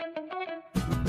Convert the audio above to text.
Música